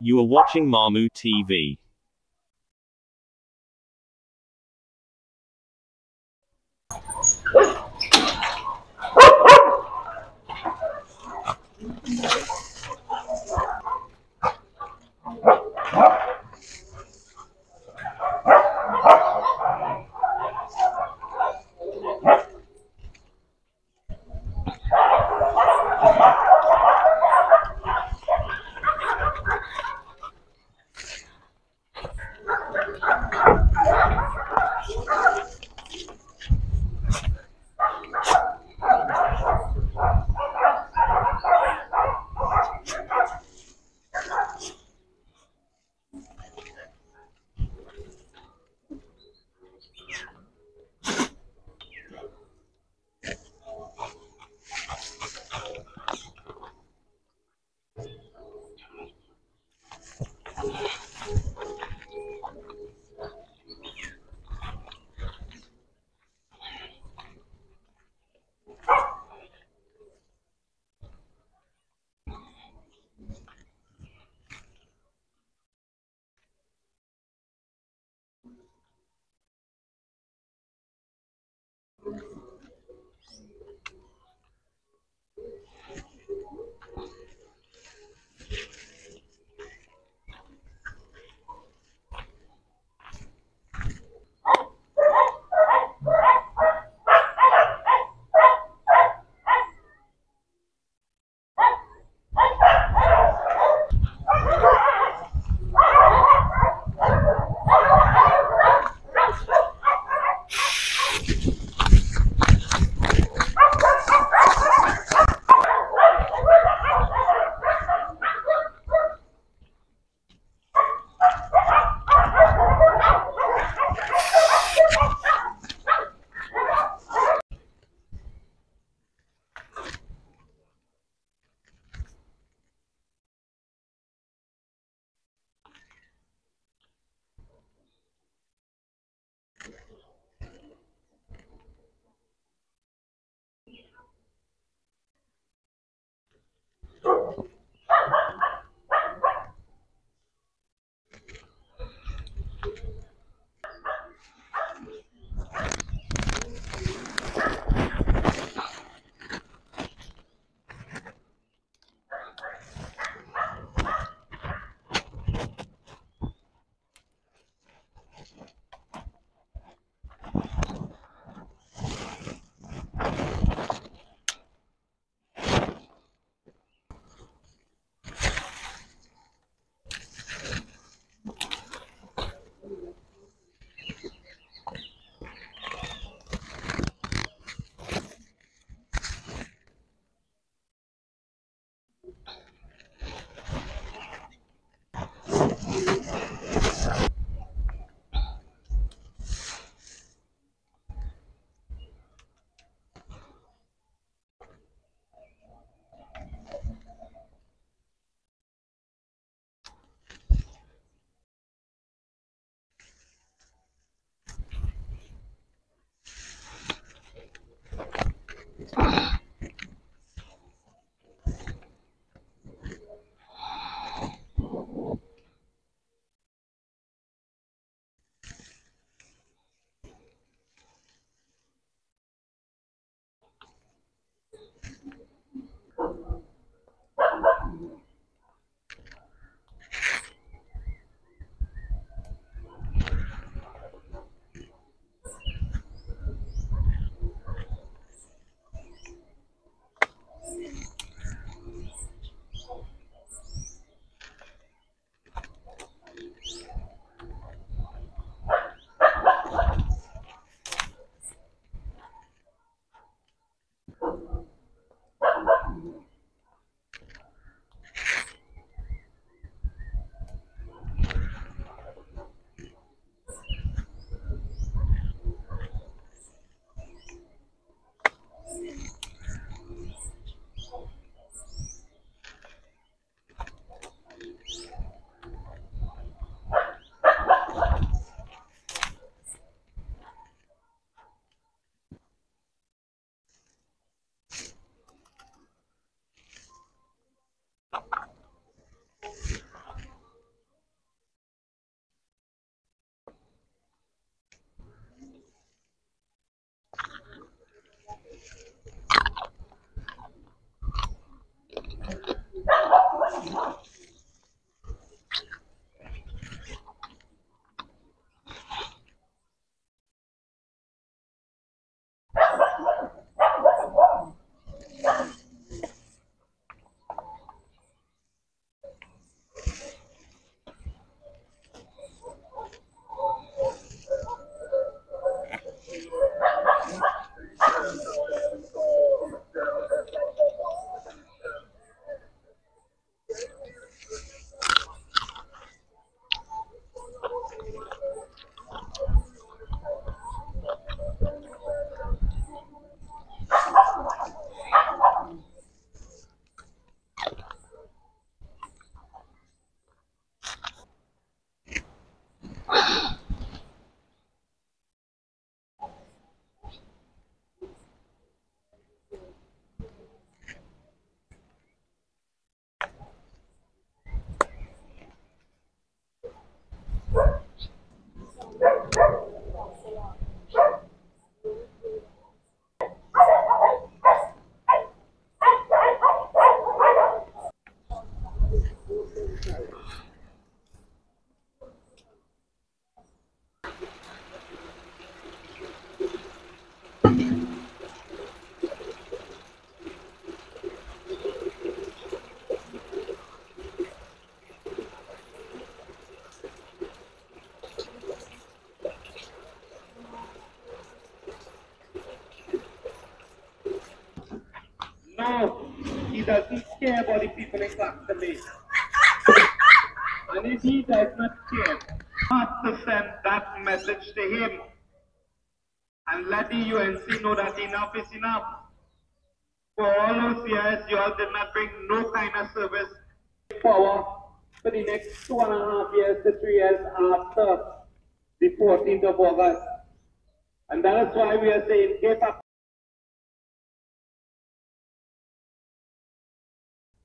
You are watching Mamoo TV. Okay. Care about the people in Claxton. And if he does not care, have to send that message to him and let the UNC know that enough is enough. For all those years, you all did not bring no kind of service power for the next two and a half years to three years after the 14th of August. And that is why we are saying give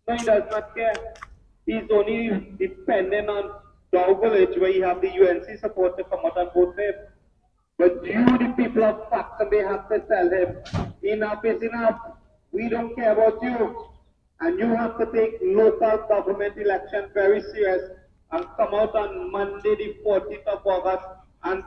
No, he does not care. He's only dependent on Dow Village where you have the UNC support to come out and vote. But you, the people of Claxton, they have to tell him, enough is enough. We don't care about you. And you have to take local government election very serious and come out on Monday, the 14th of August and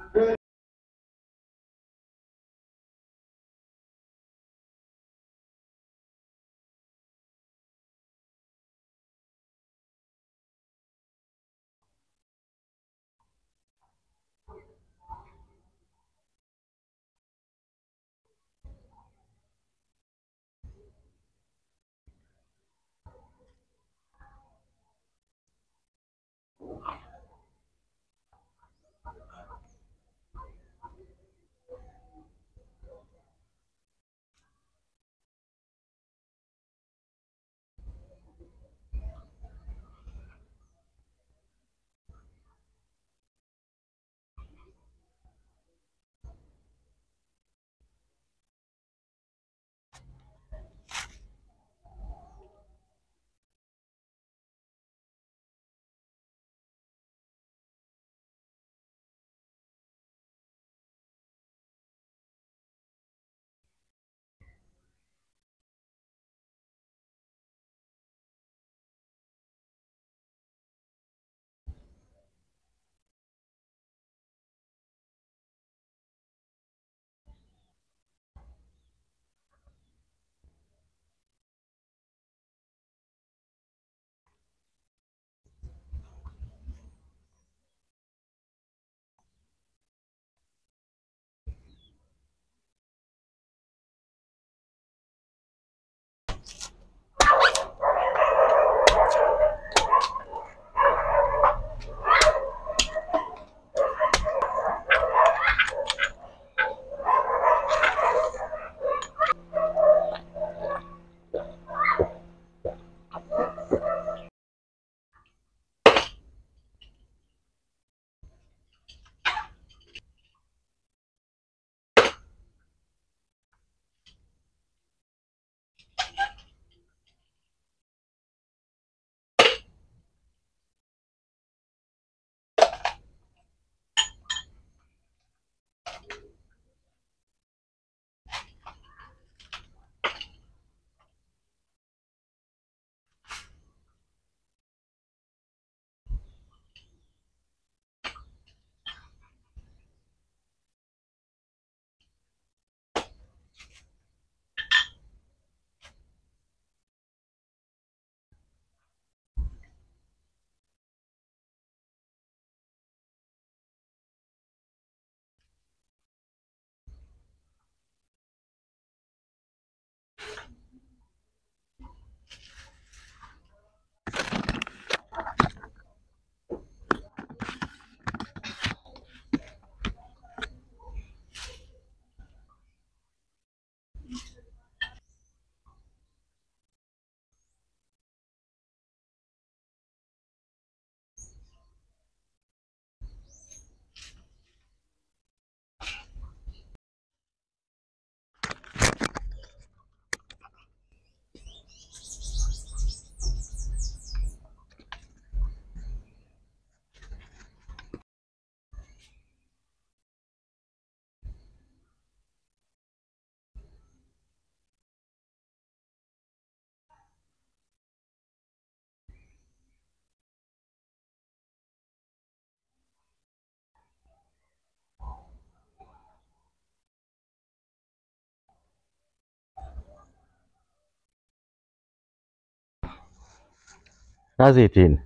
Rasetin.